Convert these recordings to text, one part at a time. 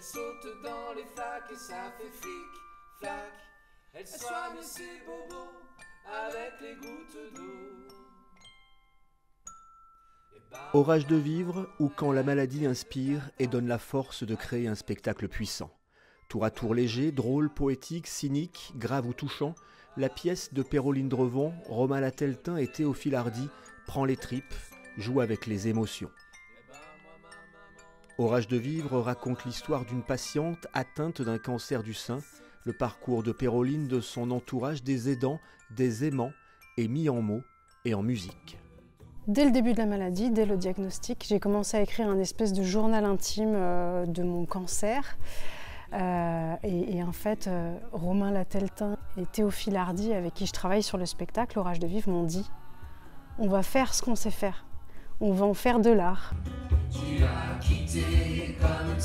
Elle saute dans les flaques et ça fait flic, flac. Elle soigne ses bobos avec les gouttes d'eau. Orage de vivre ou quand la maladie inspire et donne la force de créer un spectacle puissant. Tour à tour léger, drôle, poétique, cynique, grave ou touchant, la pièce de Péroline Drevon, Romain Lateltin et Théophile Hardy prend les tripes, joue avec les émotions. Orage de vivre raconte l'histoire d'une patiente atteinte d'un cancer du sein, le parcours de Péroline, de son entourage, des aidants, des aimants, est mis en mots et en musique. Dès le début de la maladie, dès le diagnostic, j'ai commencé à écrire un espèce de journal intime euh, de mon cancer. Euh, et, en fait, euh, Romain Lateltin et Théophile Hardy, avec qui je travaille sur le spectacle Orage de Vivre, m'ont dit on va faire ce qu'on sait faire. On va en faire de l'art. Tu as quitté comme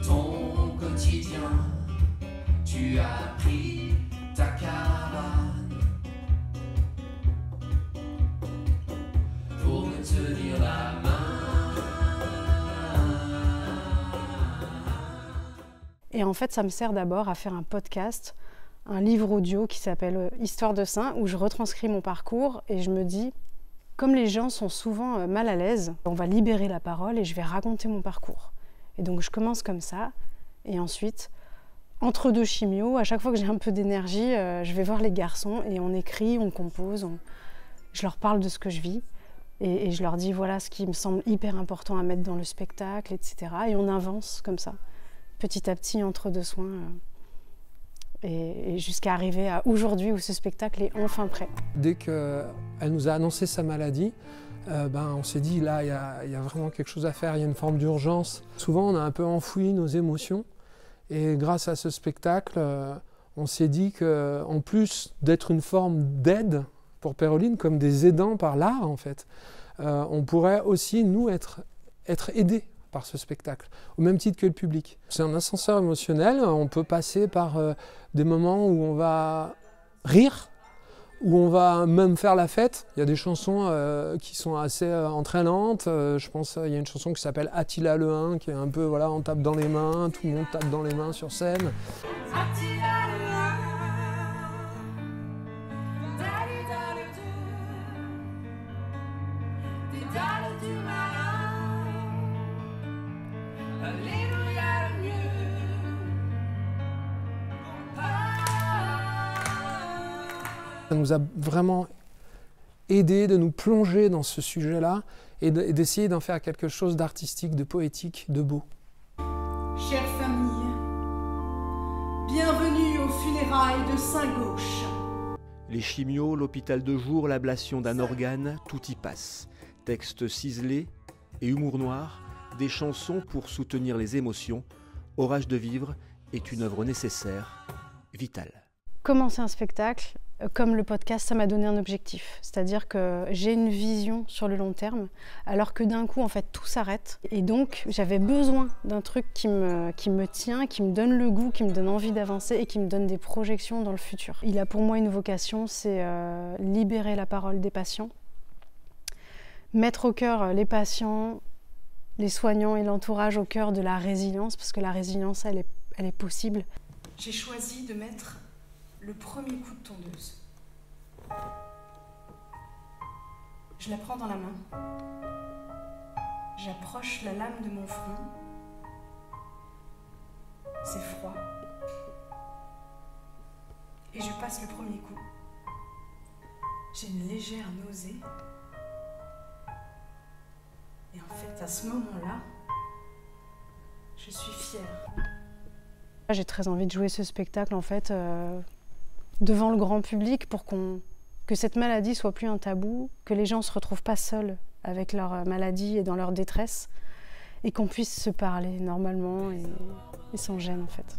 ton quotidien. Tu as pris ta caravane pour me tenir la main. Et en fait, ça me sert d'abord à faire un podcast un livre audio qui s'appelle euh, Histoire de Saint, où je retranscris mon parcours et je me dis, comme les gens sont souvent euh, mal à l'aise, on va libérer la parole et je vais raconter mon parcours. Et donc je commence comme ça, et ensuite, entre deux chimios, à chaque fois que j'ai un peu d'énergie, euh, je vais voir les garçons et on écrit, on compose, je leur parle de ce que je vis. Et, je leur dis voilà ce qui me semble hyper important à mettre dans le spectacle, etc. Et on avance comme ça, petit à petit, entre deux soins et, jusqu'à arriver à aujourd'hui où ce spectacle est enfin prêt. Dès qu'elle nous a annoncé sa maladie, euh, ben, on s'est dit là, il y, a vraiment quelque chose à faire, il y a une forme d'urgence. Souvent, on a un peu enfoui nos émotions. Et grâce à ce spectacle, euh, on s'est dit qu'en plus d'être une forme d'aide pour Péroline, comme des aidants par l'art en fait, euh, on pourrait aussi, nous, être, être aidés par ce spectacle, au même titre que le public. C'est un ascenseur émotionnel, on peut passer par euh, des moments où on va rire, où on va même faire la fête. Il y a des chansons euh, qui sont assez euh, entraînantes. je pense il y a une chanson qui s'appelle Attila le 1 qui est un peu voilà, on tape dans les mains, tout le monde tape dans les mains sur scène. Ça nous a vraiment aidé de nous plonger dans ce sujet-là et d'essayer d'en faire quelque chose d'artistique, de poétique, de beau. Chère famille, bienvenue aux funérailles de Saint-Gauche. Les chimios, l'hôpital de jour, l'ablation d'un organe, tout y passe. Texte ciselé et humour noir, des chansons pour soutenir les émotions. Orage de vivre est une œuvre nécessaire, vitale. Commencer un spectacle, comme le podcast, ça m'a donné un objectif. C'est-à-dire que j'ai une vision sur le long terme, alors que d'un coup, en fait, tout s'arrête. Et donc, j'avais besoin d'un truc qui me, qui me tient, qui me donne le goût, qui me donne envie d'avancer et qui me donne des projections dans le futur. Il a pour moi une vocation, c'est euh, libérer la parole des patients, mettre au cœur euh, les patients, les soignants et l'entourage au cœur de la résilience, parce que la résilience, elle est possible. J'ai choisi de mettre le premier coup de tondeuse. Je la prends dans la main. J'approche la lame de mon front. C'est froid. Et je passe le premier coup. J'ai une légère nausée. Et en fait, à ce moment-là, je suis fière. J'ai très envie de jouer ce spectacle en fait euh, devant le grand public pour qu'on que cette maladie soit plus un tabou, que les gens ne se retrouvent pas seuls avec leur maladie et dans leur détresse, et qu'on puisse se parler normalement et, et sans gêne en fait.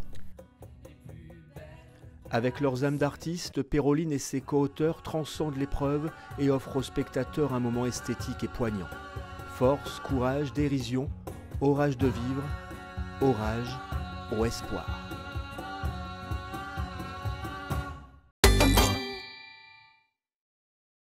Avec leurs âmes d'artistes, Péroline et ses co-auteurs transcendent l'épreuve et offrent aux spectateurs un moment esthétique et poignant. Force, courage, dérision, orage de vivre, orage au espoir.